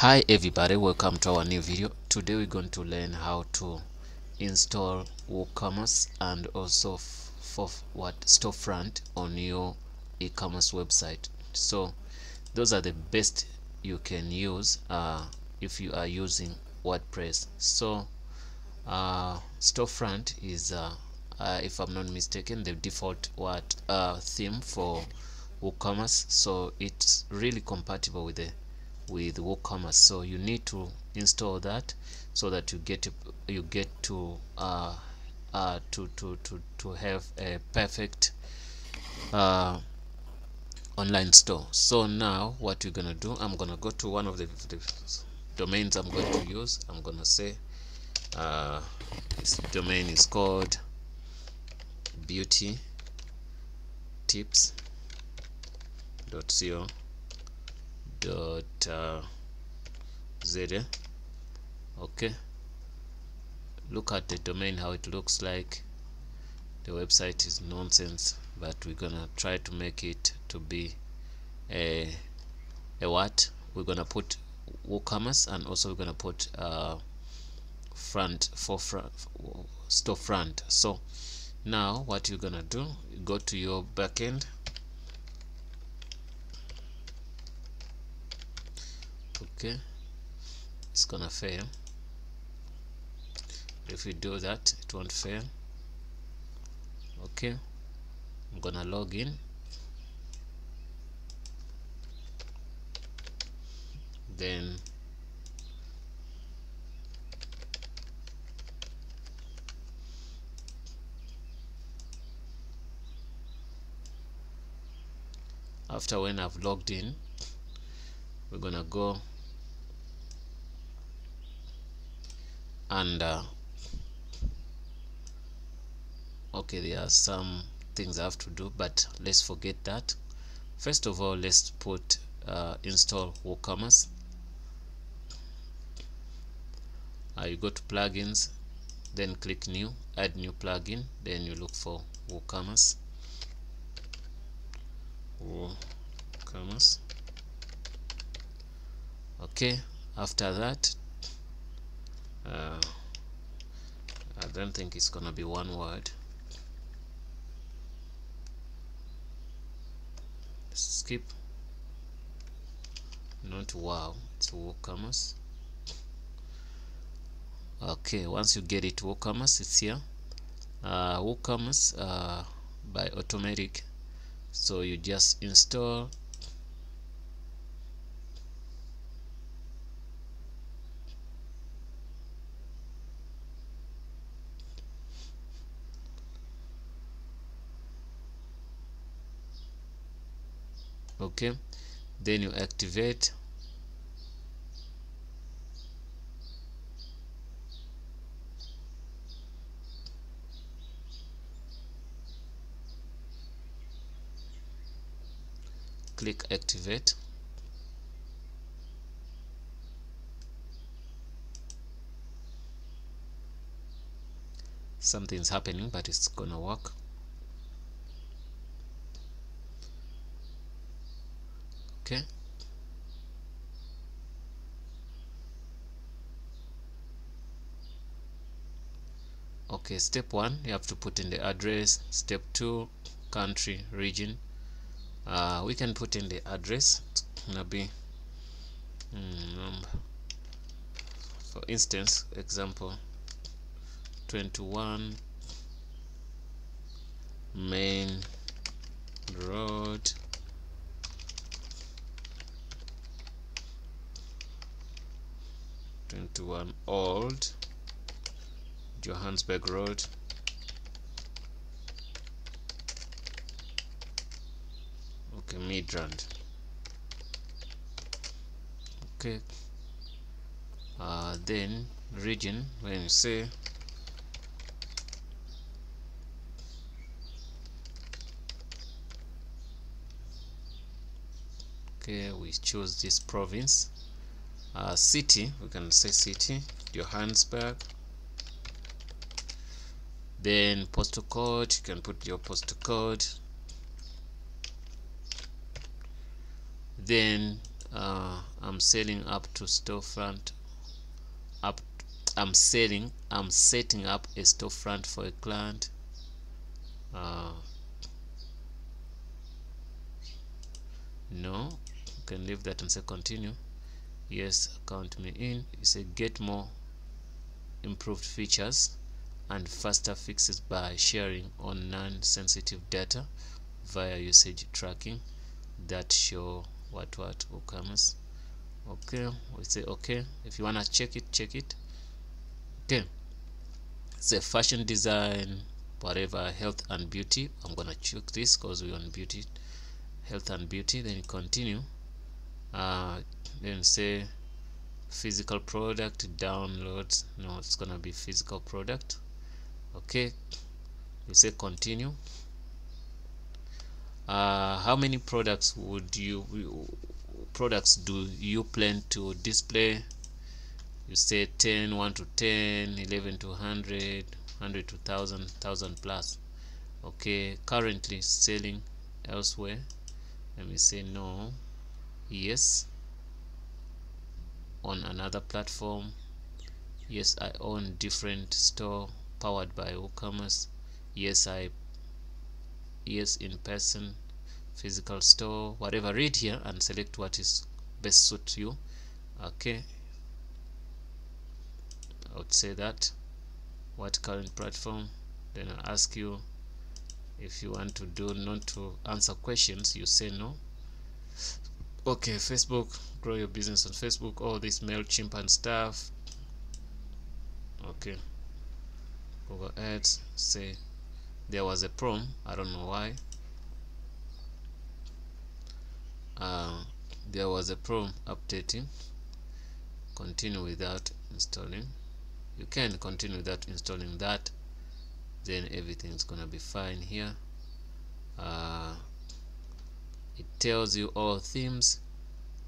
hi everybody. Welcome to our new video. Today we're going to learn how to install woocommerce and also for what storefront on your e-commerce website. So those are the best you can use uh, if you are using wordpress. So uh, storefront is uh, uh, if i'm not mistaken the default what uh, theme for woocommerce. So it's really compatible with the with woocommerce. So you need to install that so that you get you get to uh, uh, to, to to to have a perfect uh, online store. So now what you're gonna do i'm gonna go to one of the, the domains i'm going to use. I'm gonna say uh, this domain is called beauty tips dot uh, z okay. Look at the domain how it looks like. The website is nonsense but we're gonna try to make it to be a a what? We're gonna put woocommerce and also we're gonna put uh, front for front storefront. So now what you're gonna do go to your backend okay. It's gonna fail. If we do that it won't fail. Okay. I'm gonna log in. Then after when I've logged in we're gonna go and uh, okay there are some things I have to do but let's forget that. First of all let's put uh, install WooCommerce. Uh, you go to plugins then click new add new plugin then you look for WooCommerce. WooCommerce. Okay after that uh, I don't think it's gonna be one word. Skip. Not wow it's WooCommerce. Okay once you get it WooCommerce it's here. Uh, WooCommerce uh, by Automattic. So you just install okay. Then you activate. Click activate. Something's happening but it's gonna work okay. Okay step one you have to put in the address. Step two country region. Uh, we can put in the address. It's gonna be um, for instance example 21 main road Twenty-one Old Johannesburg Road. Okay Midrand. Okay. Uh, then region when you say okay we choose this province uh, city we can say city Johannesburg. Then postal code you can put your postal code. Then uh, I'm selling up to storefront up I'm selling I'm setting up a storefront for a client. Uh, no you can leave that and say continue yes count me in. You say get more improved features and faster fixes by sharing on non-sensitive data via usage tracking that show what what WooCommerce okay we say okay if you want to check it check it. Okay. A fashion design whatever health and beauty. I'm gonna check this because we're on beauty health and beauty then continue uh, then say physical product downloads no it's gonna be physical product. Okay you say continue. Uh, how many products would you products do you plan to display? You say 10 1 to 10 11 to 100 100 to 1000 1000 plus. Okay currently selling elsewhere. Let me say no yes. On another platform. Yes I own different store powered by WooCommerce. Yes I yes in person physical store whatever read here and select what is best suit you. Okay. I would say that. What current platform? Then I'll ask you if you want to do not to answer questions you say no okay Facebook grow your business on Facebook all this MailChimp and stuff. Okay. Google Ads say there was a prom I don't know why. Uh, there was a prom updating continue without installing. You can continue without installing that then everything's gonna be fine here. Uh, it tells you all themes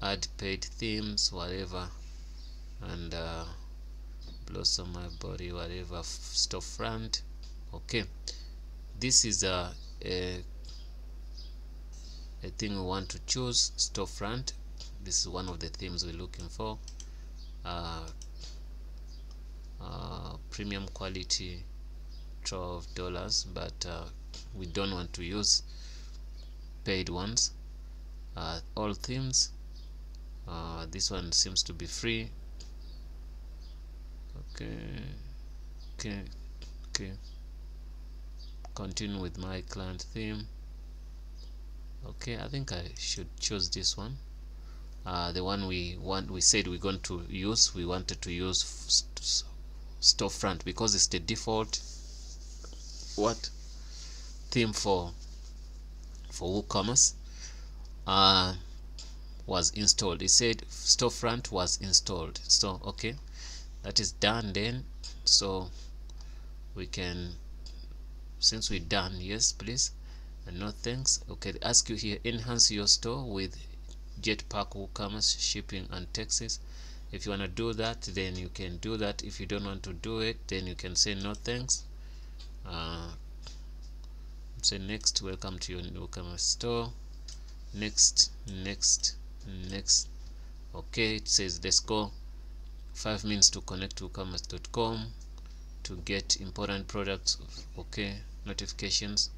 add paid themes whatever and uh, blossom my body whatever storefront. Okay. This is a, a a thing we want to choose storefront. This is one of the themes we're looking for. Uh, uh, premium quality 12 dollars but uh, we don't want to use paid ones uh, all themes. Uh, this one seems to be free. Okay. Okay. Okay. Continue with my client theme. Okay I think I should choose this one. Uh, the one we want we said we're going to use we wanted to use storefront because it's the default. What? Theme for for WooCommerce uh, was installed. It said storefront was installed. So okay that is done then. So we can since we're done yes please. And no thanks. Okay they ask you here enhance your store with jetpack woocommerce shipping and taxes. If you want to do that then you can do that. If you don't want to do it then you can say no thanks. Uh, say next welcome to your woocommerce store next next next. Okay it says let's go five minutes to connect to woocommerce.com to get important products okay notifications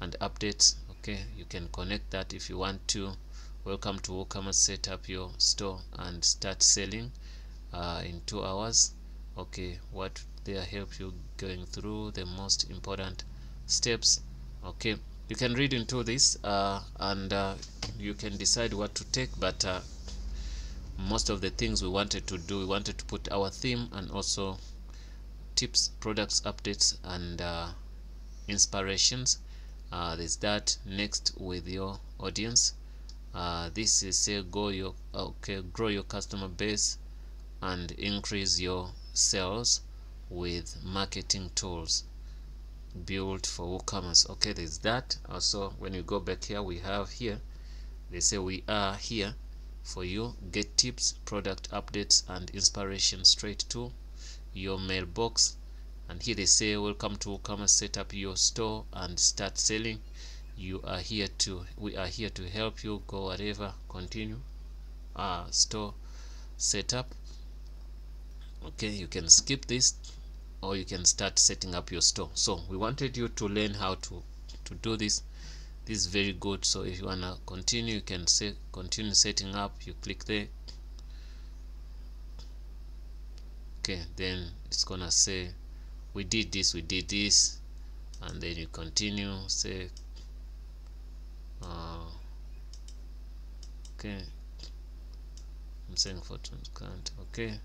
and updates okay. You can connect that if you want to. Welcome to WooCommerce set up your store and start selling uh, in two hours. Okay what they help you going through the most important steps okay you can read into this uh, and uh, you can decide what to take but uh, most of the things we wanted to do we wanted to put our theme and also tips products updates and uh, inspirations. Uh, there's that next with your audience. Uh, this is say go your okay grow your customer base and increase your sales with marketing tools built for WooCommerce. Okay there's that. Also when you go back here we have here they say we are here for you. Get tips product updates and inspiration straight to your mailbox. And here they say welcome to and set up your store and start selling. You are here to we are here to help you. Go whatever continue. Uh, store setup. Okay you can skip this or you can start setting up your store. So we wanted you to learn how to to do this. This is very good. So if you want to continue you can say continue setting up. You click there. Okay then it's gonna say we did this we did this. And then you continue say uh, okay. I'm saying for current okay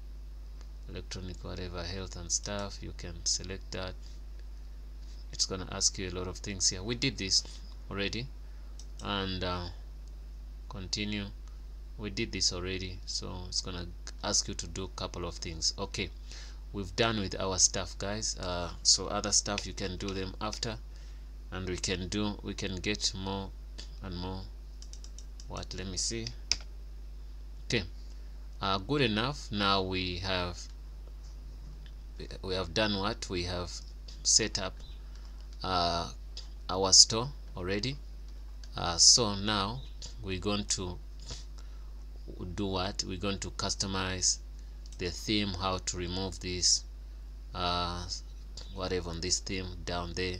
electronic whatever health and stuff you can select that. It's gonna ask you a lot of things here. We did this already and uh, continue. We did this already so it's gonna ask you to do a couple of things. Okay we've done with our stuff guys. Uh, so other stuff you can do them after and we can do we can get more and more. What? Let me see. Okay. Uh, good enough. Now we have we have done what? We have set up uh, our store already. Uh, so now we're going to do what? We're going to customize the theme how to remove this uh, whatever on this theme down there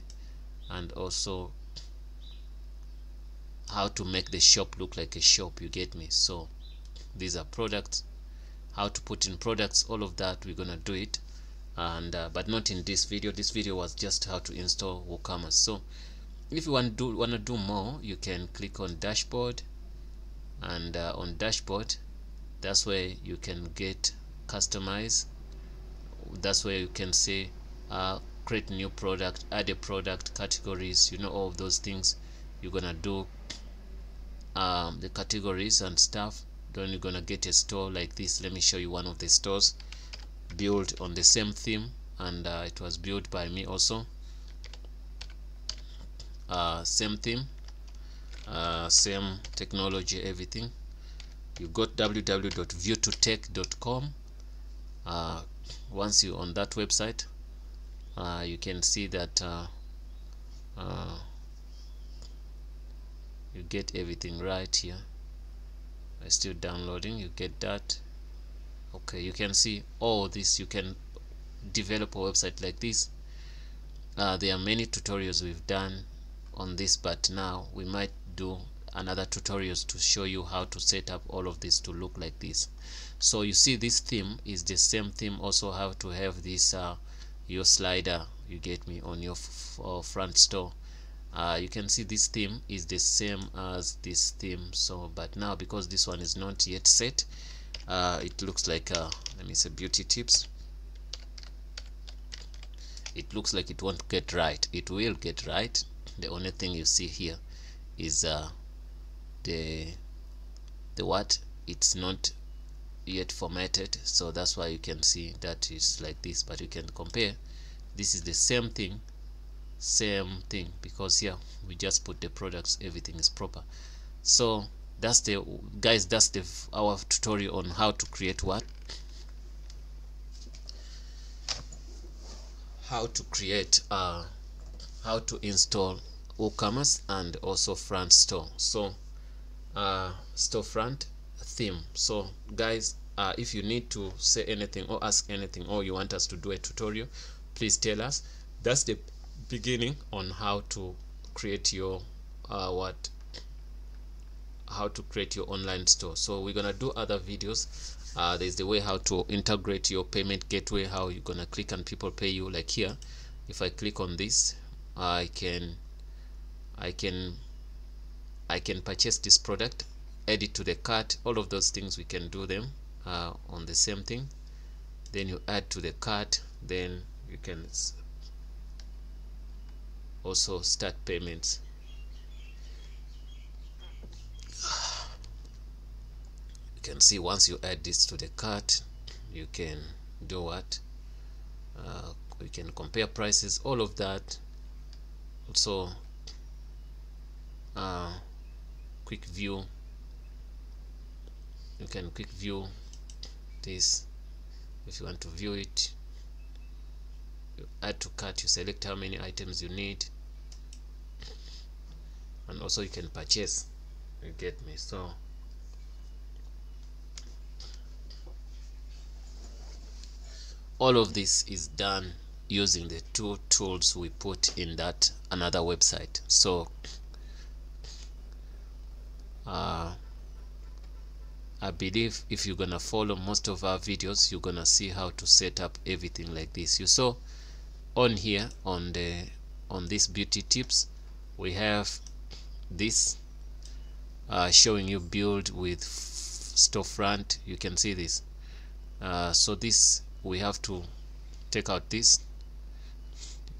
and also how to make the shop look like a shop you get me? So these are products. How to put in products all of that we're gonna do it and uh, but not in this video. This video was just how to install WooCommerce. So if you want to do want to do more you can click on dashboard and uh, on dashboard that's where you can get customize that's where you can say uh, create new product add a product categories you know all of those things you're gonna do um, the categories and stuff. Then you're gonna get a store like this. Let me show you one of the stores built on the same theme and uh, it was built by me also. Uh, same theme uh, same technology everything. You got www.view2tech.com uh, once you on that website uh, you can see that uh, uh, you get everything right here. I'm still downloading you get that okay you can see all this you can develop a website like this. Uh, there are many tutorials we've done on this but now we might do another tutorials to show you how to set up all of this to look like this. So you see this theme is the same theme also how to have this uh, your slider you get me on your uh, front store. Uh, you can see this theme is the same as this theme. So but now because this one is not yet set uh, it looks like uh, let me say beauty tips. It looks like it won't get right. It will get right. The only thing you see here is uh, the the what? It's not yet formatted. So that's why you can see that is like this. But you can compare. This is the same thing same thing. Because here we just put the products. Everything is proper. So that's the guys that's the our tutorial on how to create what? How to create uh how to install WooCommerce and also front store. So uh storefront theme. So guys uh, if you need to say anything or ask anything or you want us to do a tutorial please tell us. That's the beginning on how to create your uh, what how to create your online store. So we're gonna do other videos. Uh, there's the way how to integrate your payment gateway how you're gonna click and people pay you. Like here if I click on this I can I can I can purchase this product add it to the cart all of those things we can do them uh, on the same thing. Then you add to the cart then you can also start payments can see once you add this to the cart you can do what? Uh, you can compare prices all of that. Also uh, quick view. You can quick view this. If you want to view it you add to cart you select how many items you need. And also you can purchase. You get me? So all of this is done using the two tools we put in that another website. So uh, I believe if you're gonna follow most of our videos you're gonna see how to set up everything like this. You saw on here on the on this beauty tips we have this uh, showing you build with storefront. You can see this. Uh, so this we have to take out this.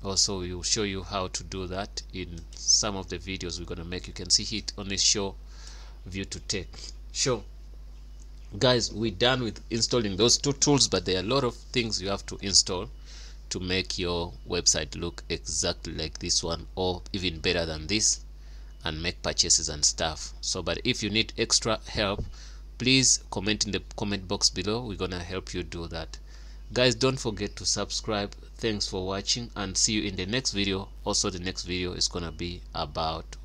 Also we will show you how to do that in some of the videos we're going to make. You can see it on this show view to take. Show guys we're done with installing those two tools but there are a lot of things you have to install to make your website look exactly like this one or even better than this and make purchases and stuff. So but if you need extra help please comment in the comment box below. We're gonna help you do that guys don't forget to subscribe. Thanks for watching and see you in the next video. Also the next video is gonna be about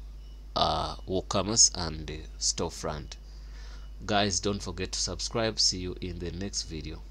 uh woocommerce and storefront. Guys don't forget to subscribe. See you in the next video